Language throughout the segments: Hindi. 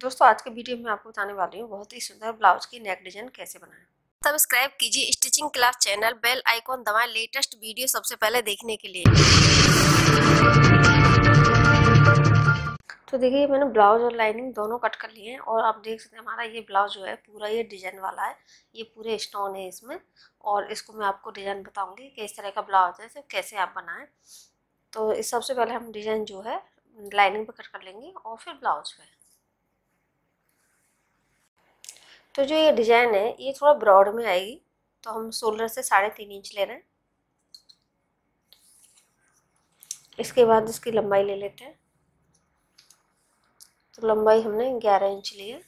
दोस्तों, आज के वीडियो में आपको बताने वाली हूँ बहुत ही सुंदर ब्लाउज की नेक डिज़ाइन कैसे बनाएँ। सब्सक्राइब कीजिए stitching class channel bell icon दबाएँ लेटेस्ट वीडियो सबसे पहले देखने के लिए। तो देखिए, मैंने ब्लाउज और लाइनिंग दोनों कट कर लिए हैं और आप देख सकते हैं हमारा ये ब्लाउज जो है पूरा ये डिज़ाइन वाला है। ये पूरे स्टोन है इसमें और इसको मैं आपको डिज़ाइन बताऊँगी कि इस तरह का ब्लाउज है कैसे आप बनाएँ। तो इस सबसे पहले हम डिज़ाइन जो है लाइनिंग पे कट कर लेंगे और फिर ब्लाउज पे। तो जो ये डिज़ाइन है, ये थोड़ा ब्रॉड में आएगी तो हम शोल्डर से साढ़े तीन इंच ले रहे हैं। इसके बाद इसकी लंबाई ले लेते हैं। तो लंबाई हमने ग्यारह इंच ली है।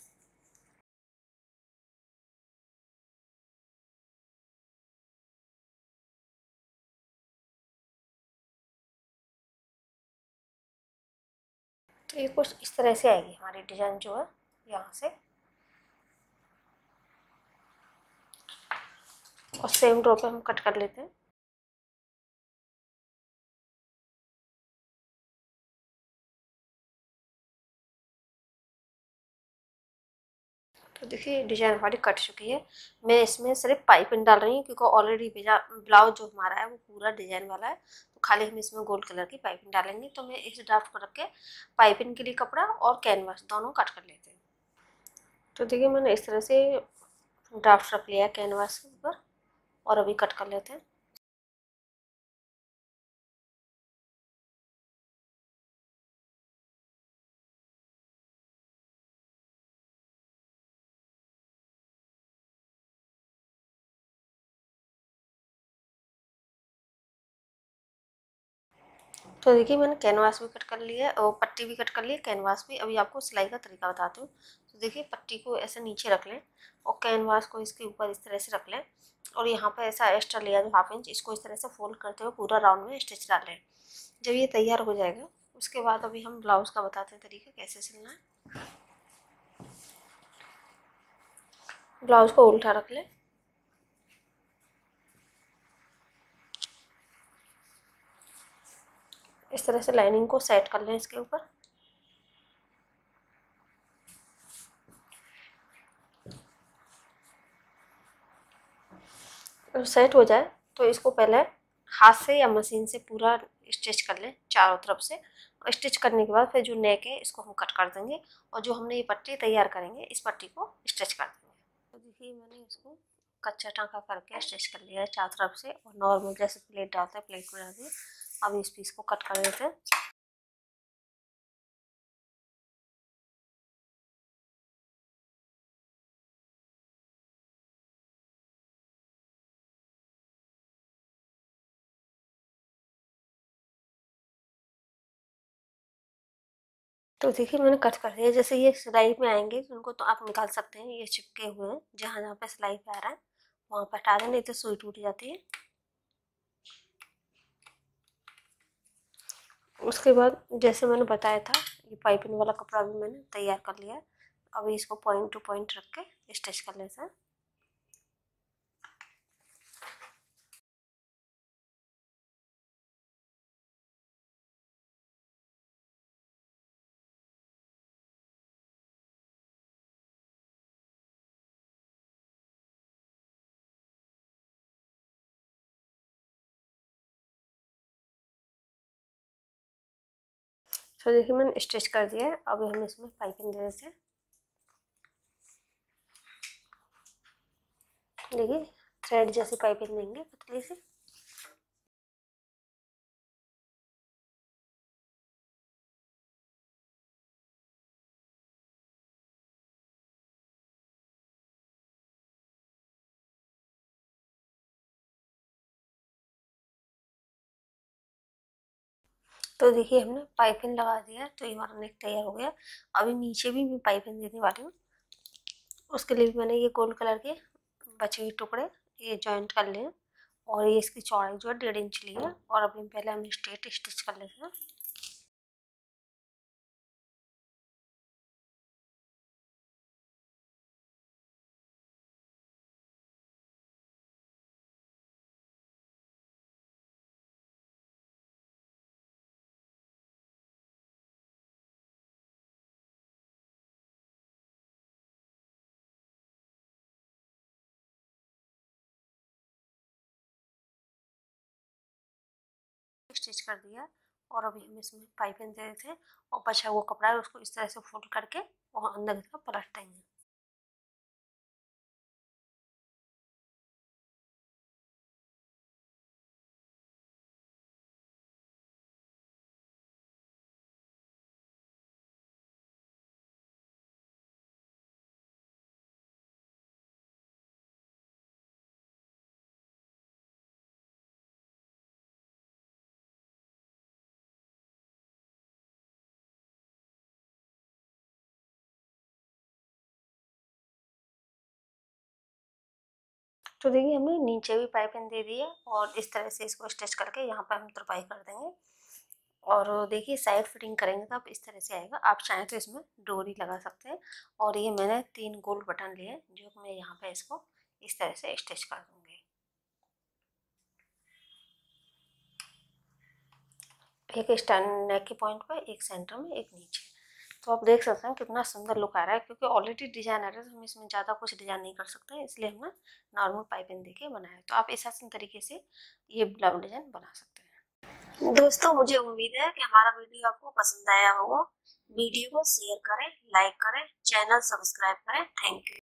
तो ये कुछ इस तरह से आएगी, हमारी डिज़ाइन जो है, यहाँ से। और सेम ड्रॉ पे हम कट कर लेते हैं। तो देखिए डिज़ाइन हमारी कट चुकी है। मैं इसमें सिर्फ़ पाइपिंग डाल रही हूँ क्योंकि ऑलरेडी ब्लाउज जो हमारा है, वो पूरा डिज़ाइन वाला है। तो खाली हम इसमें गोल्ड कलर की पाइपिंग डालेंगे। तो मैं इस ड्राफ्ट को रख के पाइपिंग के लिए कपड़ा और कैनवास दोनों कट कर लेते हैं। तो देखिए, मैंने इस तरह से ड्राफ्ट रख लिया कैनवास के ऊपर। और अभी कट कर लेते हैं। तो देखिए, मैंने कैनवास भी कट कर लिया है और पट्टी भी कट कर ली है। कैनवास भी। अभी आपको सिलाई का तरीका बताती हूँ। तो देखिए, पट्टी को ऐसे नीचे रख लें और कैनवास को इसके ऊपर इस तरह से रख लें। और यहाँ पर ऐसा एक्स्ट्रा लिया जो हाफ़ इंच इसको इस तरह से फोल्ड करते हुए पूरा राउंड में स्टिच डाल लें जब ये तैयार हो जाएगा, उसके बाद अभी हम ब्लाउज़ का बताते हैं तरीका कैसे सिलना है। ब्लाउज़ को उल्टा रख लें। इस तरह से लाइनिंग को सेट कर लें इसके ऊपर। सेट हो जाए तो इसको पहले हाथ से या मशीन से पूरा स्टिच कर लें चारों तरफ़ से। और स्टिच करने के बाद फिर जो नेक है, इसको हम कट कर देंगे और जो हमने ये पट्टी तैयार करेंगे, इस पट्टी को स्टिच कर देंगे। तो देखिए, मैंने इसको कच्चा टाँका करके स्टिच कर लिया है चारों तरफ़ से और नॉर्मल जैसे प्लेट डालते हैं, प्लेट में डाल अब इस पीस को कट कर देते हैं। तो देखिए मैंने कट कर दिया। जैसे ये सिलाई में आएँगे, उनको तो आप निकाल सकते हैं। ये चिपके हुए हैं। जहाँ जहाँ पे सिलाई पे आ रहा है, वहाँ पर हटा दें तो सुई टूट जाती है। उसके बाद जैसे मैंने बताया था, ये पाइपिंग वाला कपड़ा भी मैंने तैयार कर लिया अभी इसको पॉइंट टू पॉइंट रख के स्टिच कर लेते हैं। तो देखिए मैंने स्टिच कर दिया है। अब हम इसमें पाइपिंग दे देते हैं। देखिए, थ्रेड जैसी पाइपिंग देंगे, पतली सी। तो देखिए हमने पाइपिंग लगा दिया तो ये हमारा नेक तैयार हो गया। अभी नीचे भी मैं पाइपिंग देने वाली हूँ। उसके लिए भी मैंने ये गोल्ड कलर के बचे हुए टुकड़े, ये जॉइंट कर लिए और ये इसकी चौड़ाई जो है डेढ़ इंच ली है। और अभी पहले हम स्ट्रेट स्टिच कर लेते स्टिच कर दिया और अभी हम इसमें पाइपिंग दे रहे थे और बचा हुआ कपड़ा है, उसको इस तरह से फोल्ड करके और अंदर की पलट देंगे तो देखिए, हमने नीचे भी पाइपिंग दे दी है और इस तरह से इसको स्टिच करके यहाँ पर हम तुरपाई कर देंगे। और देखिए, साइड फिटिंग करेंगे तो आप इस तरह से आएगा। आप चाहें तो इसमें डोरी लगा सकते हैं। और ये मैंने तीन गोल्ड बटन लिए जो मैं यहाँ पे इसको इस तरह से स्टिच कर दूँगी। एक स्टैंड नेक के पॉइंट पर एक सेंटर में, एक नीचे। तो आप देख सकते हैं कितना सुंदर लुक आ रहा है, क्योंकि ऑलरेडी डिज़ाइन आ रहा है तो हम इसमें ज़्यादा कुछ डिज़ाइन नहीं कर सकते इसलिए हमने नॉर्मल पाइपिंग देके बनाया तो आप इस आसान तरीके से ये ब्लाउज डिज़ाइन बना सकते हैं। दोस्तों, मुझे उम्मीद है कि हमारा वीडियो आपको पसंद आया होगा। वीडियो को शेयर करें लाइक करें चैनल सब्सक्राइब करें। Thank you